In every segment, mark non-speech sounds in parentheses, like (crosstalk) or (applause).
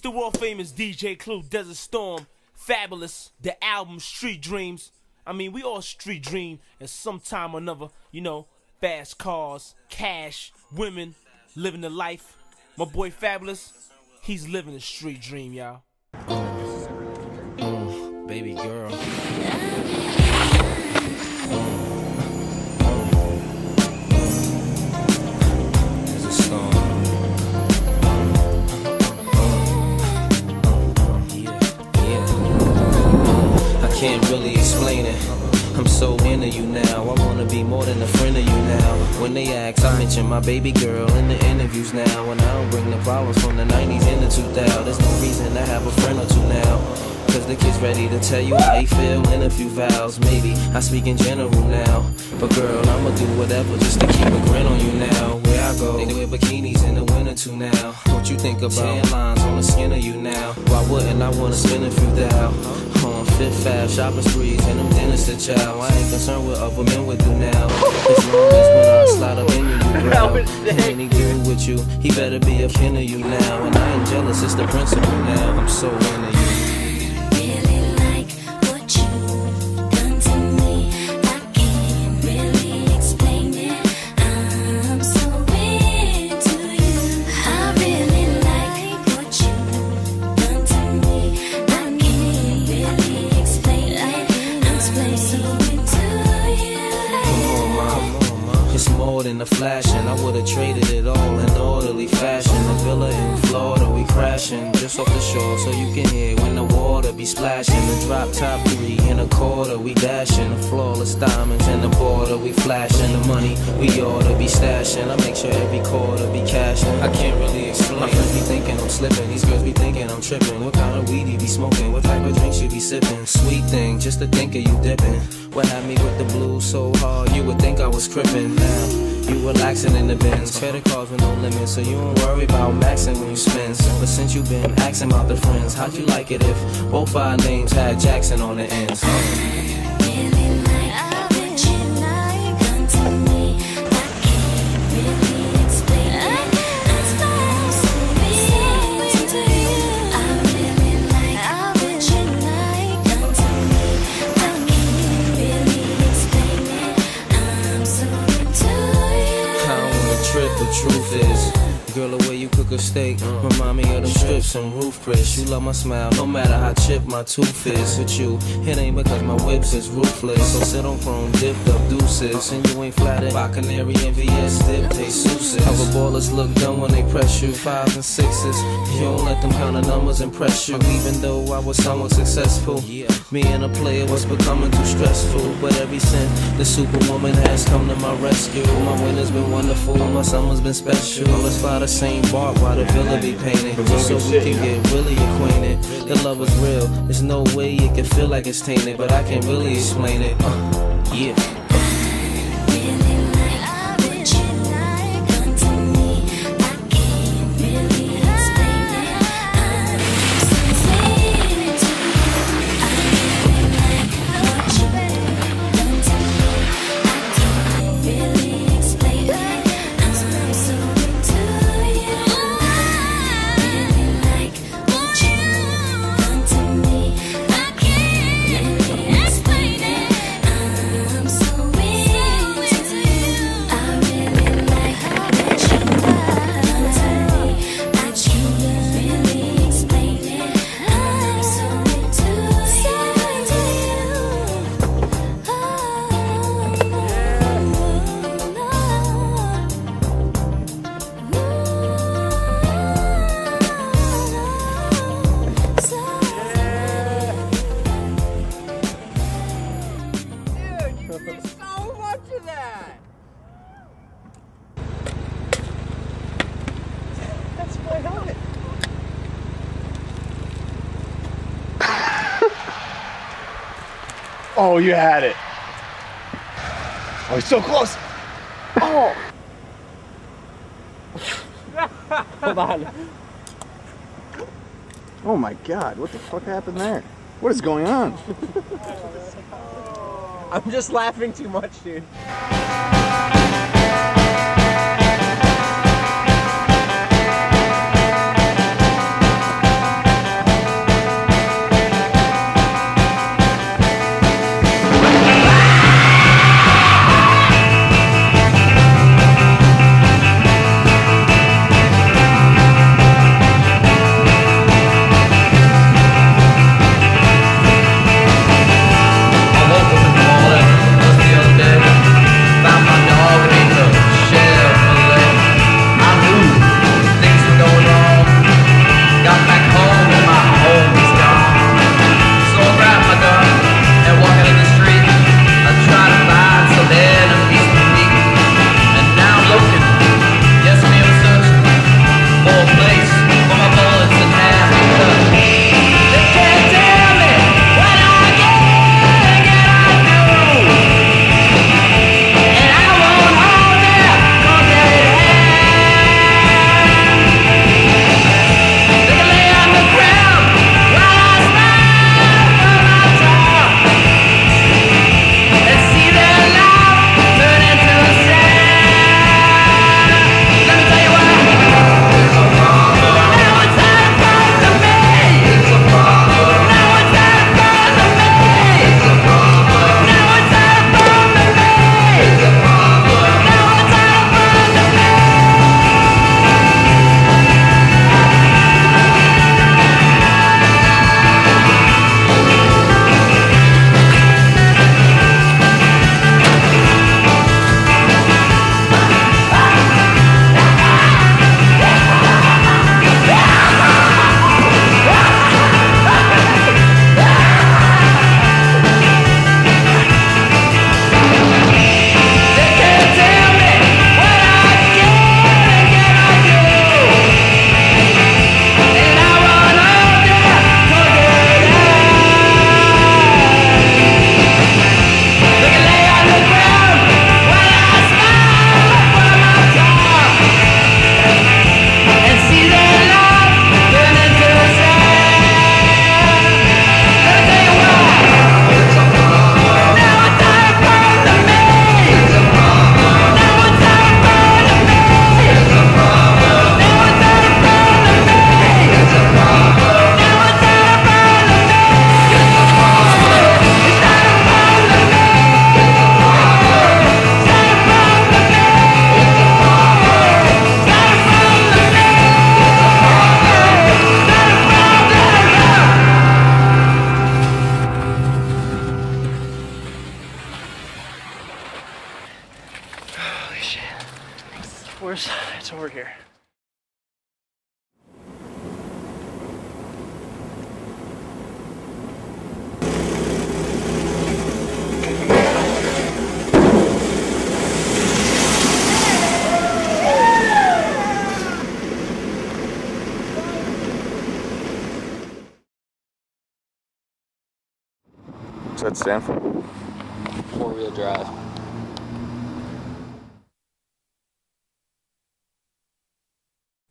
It's the world famous DJ Clue, Desert Storm, Fabolous, the album Street Dreams. I mean, we all street dream at some time or another, you know, fast cars, cash, women, living the life. My boy Fabolous, he's living a street dream, y'all. Oh, baby girl. Can't really explain it. I'm so into you now. I wanna be more than a friend of you now. When they ask, I mention my baby girl in the interviews now. And I don't bring the problems from the 90s into 2000. There's no reason to have a friend or two now. Cause the kid's ready to tell you how he feel in a few vows. Maybe I speak in general now. But girl, I'ma do whatever just to keep a grin on you now. Where I go, they wear bikinis in the winter too now. What you think about tan lines on the skin of you now? Why wouldn't I wanna spend a few thou? On Fifth Ave, shopping sprees, and dinners to chow. I ain't concerned with other men would do now. As long as when I slide up in you, you growl. When he do with you, he better be a kin of you now. And I ain't jealous, it's the principle now. I'm so into you. Off the shore, so you can hear when the water be splashing. The drop top three in a quarter, we dashing. The flawless diamonds in the border, we flashing. The money we oughta be stashing. I make sure every quarter be cashing. I can't really explain. My friends be thinking I'm slipping, these girls be thinking I'm tripping. What kind of weed you be smoking? What type of drinks you be sipping? Sweet thing, just to think of you dipping. What had me with the blues so hard, you would think I was crippin'. Now you relaxing in the bins, credit cards with no limits, so you don't worry about maxing when you spend. But since you been asking about the friends, how'd you like it if both our names had Jackson on the ends? Really Girl, the way you cook a steak remind me of them strips and roof. You love my smile, no matter how chipped my tooth is. With you, it ain't because my whips is ruthless. So sit on chrome, dipped up deuces, and you ain't flattered by Canary VS dip they suces. Other ballers look dumb when they press you, fives and sixes. You don't let them count the numbers impress you, even though I was somewhat successful. Me and a player was becoming too stressful, but every since the superwoman has come to my rescue, my winter's been wonderful, my summer's been special. Let's fly the same bark while the villa be painted, just so we can get really acquainted. The love is real, there's no way it can feel like it's tainted, but I can't really explain it. Uh, yeah. You had it. Oh, he's so close. Oh. Hold on. Oh my god, what the fuck happened there? What is going on? I'm just laughing too much, dude. that stand for? Four wheel drive.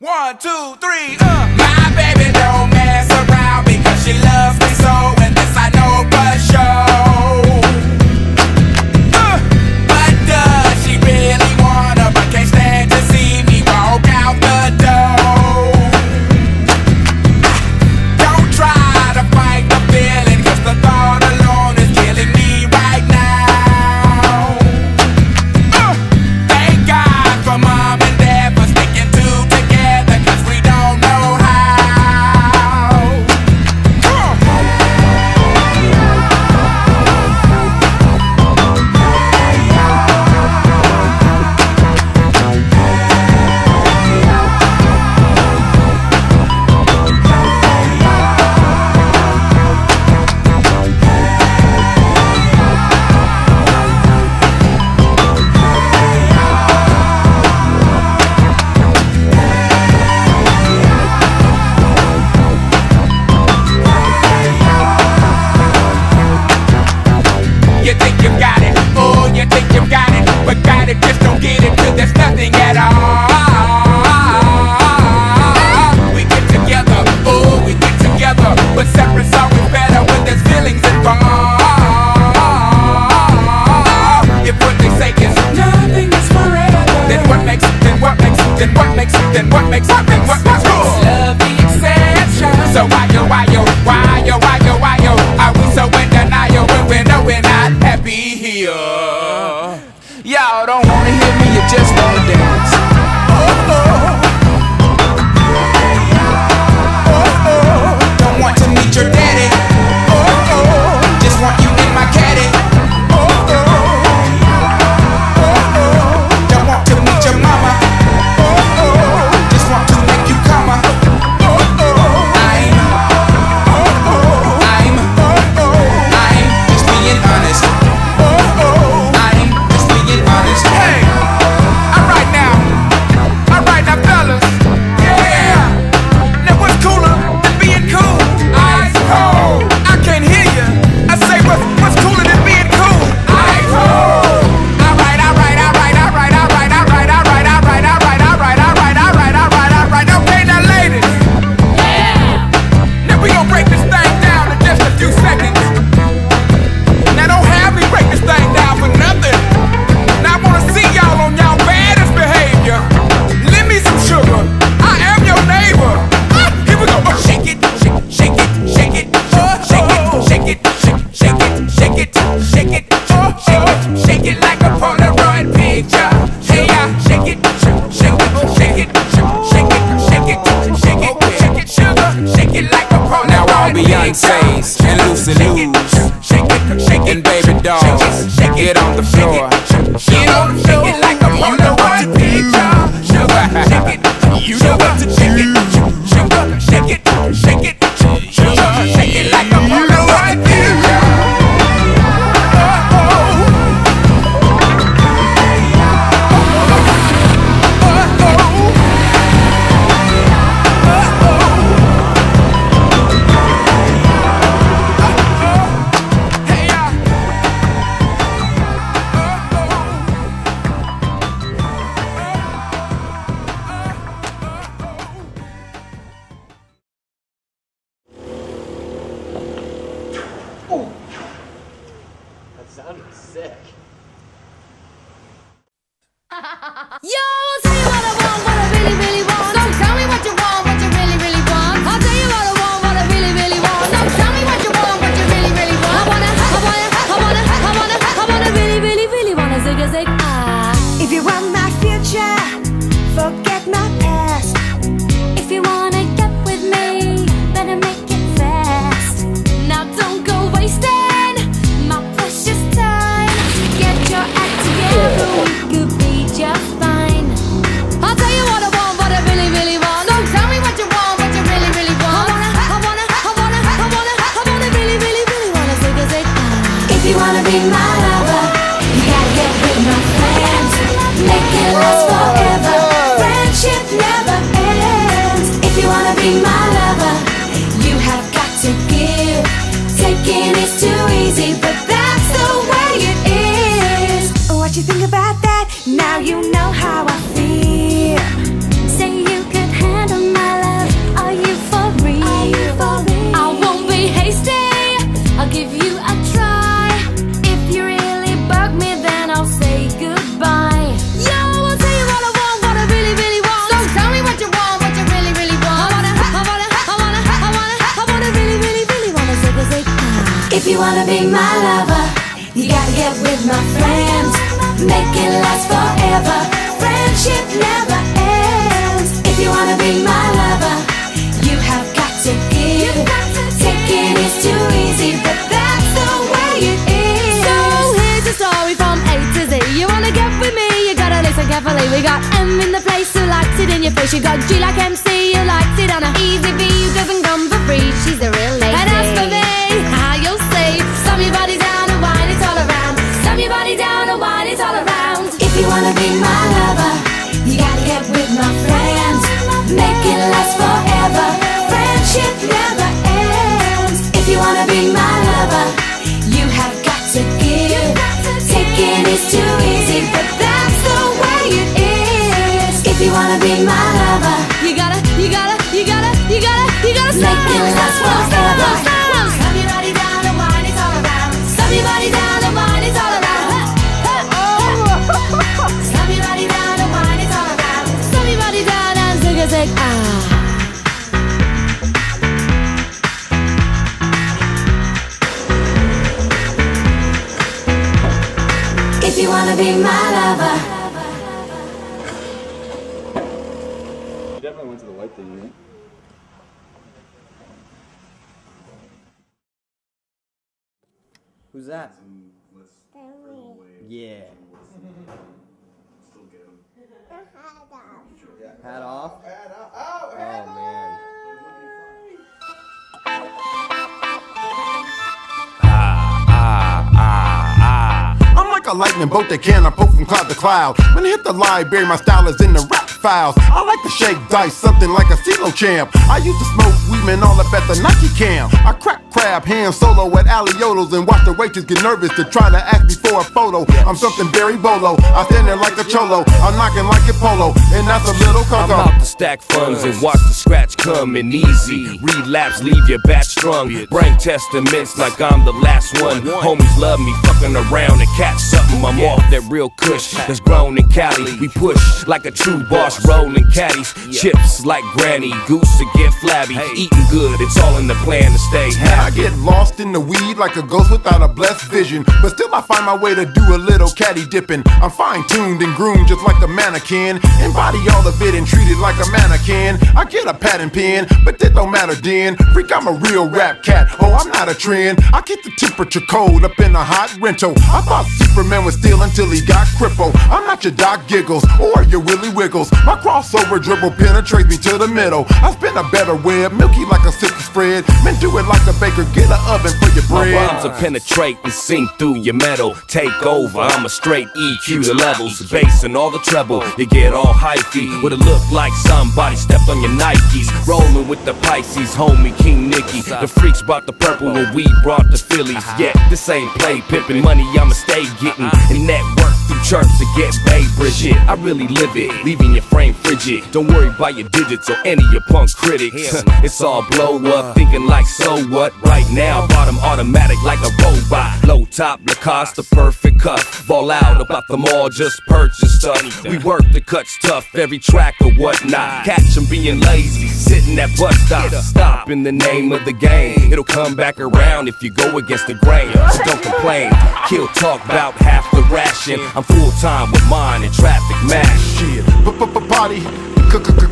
One, two, three, up! something? What makes something? What makes something? What makes cool? Love exception. So why do I? I'm sick. You wanna be my lover, you gotta get with my friends. Make it last forever. Friendship never ends. If you wanna be my lover, you have got to give. Taking is too easy, but that's the way it is. So here's a story from A to Z. You wanna get with me? You gotta listen carefully. We got M in the place who likes it in your face. You got G like MC who likes it on a easy V who doesn't come for free. She's a real lady. And as for you'll see, be my lover. You definitely went to the white thing, right? Who's that? Yeah. Hat off? Oh, man. Like a lightning bolt that can I poke from cloud to cloud. When I hit the library, my style is in the rap files. I like to shake dice, something like a CeeLo champ. I used to smoke weed, man, all up at the Nike camp. I crack crab, hand solo at Alioto's, and watch the waitress get nervous to try to ask me for a photo. I'm something very bolo. I stand there like a cholo. I'm knocking like a polo, and that's a little I'm coco. out to stack funds and watch the scratch coming easy. Relapse, leave your bat strung. Bring testaments like I'm the last one. Homies love me, fucking around and catch something. I'm off that real kush that's grown in Cali. We push like a true boss, rolling caddies. Chips like granny, goose to get flabby. Eating good, it's all in the plan to stay happy. I get lost in the weed like a ghost without a blessed vision. But still, I find my way to do a little caddy dipping. I'm fine tuned and groomed just like a mannequin. Embody all of it and treat it like a mannequin. I get a pattern pen, but that don't matter then. Freak, I'm a real rap cat. Oh, I'm not a trend. I keep the temperature cold up in a hot rental. I thought Superman was still until he got crippled. I'm not your Doc Giggles or your Willy Wiggles. My crossover dribble penetrates me to the middle. I spin a better web, milky like a silky spread. Men do it like a baker, get an oven for your bread. My rhymes will penetrate and sink through your metal. Take over, I'm a straight EQ the levels. Bass and all the treble, you get all hyphy. With a look like somebody stepped on your Nikes. Rolling with the Pisces, homie King Nicky. The freaks brought the purple when we brought the Phillies. Yeah, this ain't play pimping. Money I'ma stay getting. And network through church to get Bay Bridget. I really live it, leaving your frame frigid. Don't worry about your digits or any of your punk critics. (laughs) it's all blow up, thinking like so what? Right now, bottom automatic like a robot. Low top, Lacoste, the perfect cut. Ball out about the mall, just purchase stuff. We work the cuts tough, every track or whatnot. Catch 'em being lazy, sitting at bus stops. Stop in the name of the game. It'll come back around if you go against the grain. So don't complain. Kill talk about half the ration. I'm full time with mine and traffic mash. Shit, party.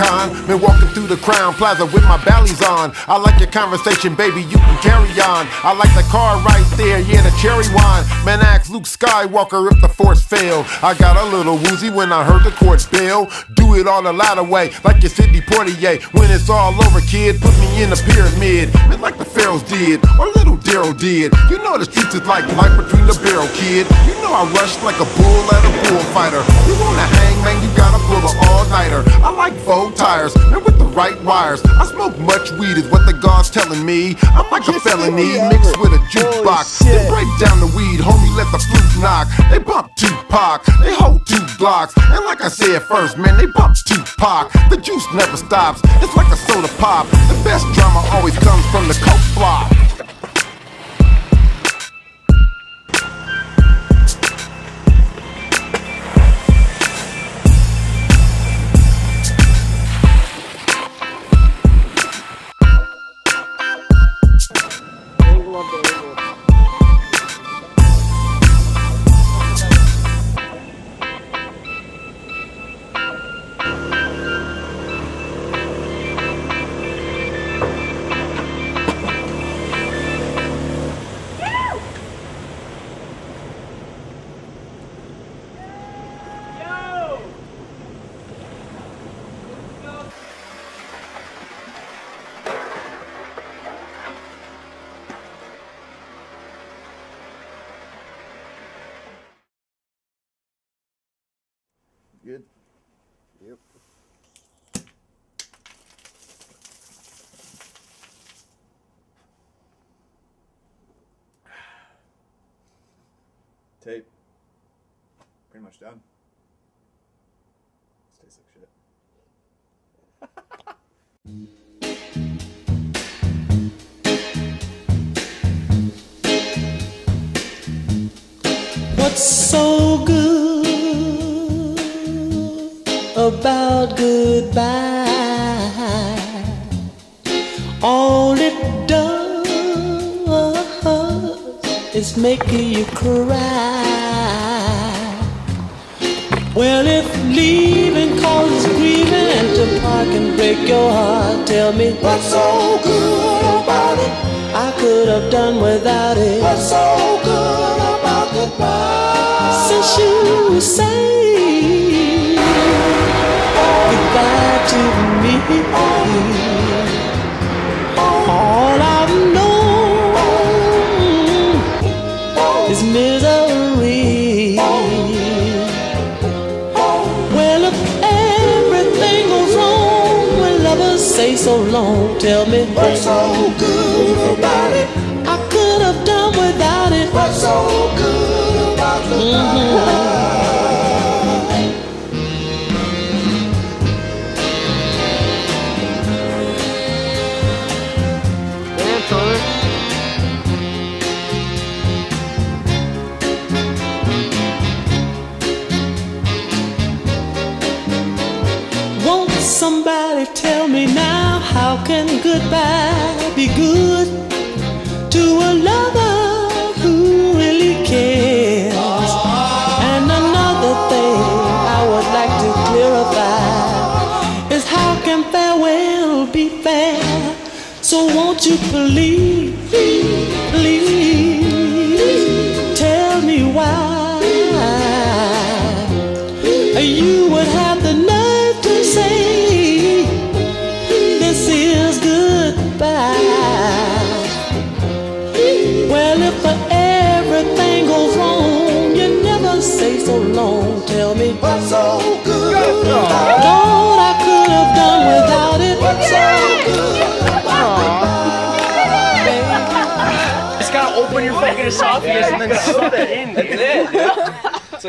Con, been walking through the Crowne Plaza with my bellies on. I like your conversation, baby. You can carry on. I like the car right there, yeah, the cherry wine. Man, ask Luke Skywalker if the force failed. I got a little woozy when I heard the court bell. Do it all the ladder way, like your Sidney Poitier. When it's all over, kid, put me in the pyramid. Man, like the pharaohs did, or little Daryl did. You know the streets is like life between the barrel, kid. You know I rush like a bull at a bullfighter. You wanna hang, man, you gotta pull the all-nighter. I like Vogue tires, and with the right wires. I smoke much weed is what the God's telling me. I'm like a felony mixed with a jukebox. They break down the weed, homie, let the flute knock. They bump Tupac, they hold two blocks. And like I said first, man, they bump Tupac. The juice never stops, it's like a soda pop. The best drama always comes from the coke flop. Tape. Pretty much done. This tastes like shit. (laughs) What's so good about goodbye? Is make you cry. Well, if leaving causes grieving and to part can break your heart, tell me what's so good about it? I could have done without it. What's so good about goodbye? Since you say goodbye to me, oh, so long, tell me what's so good about it? I could have done without it. What's so good about it? Won't mm-hmm. Goodbye be good to a lover who really cares? And another thing I would like to clarify is how can farewell be fair? So won't you please, Soft, listen, and soak it in, dude. That's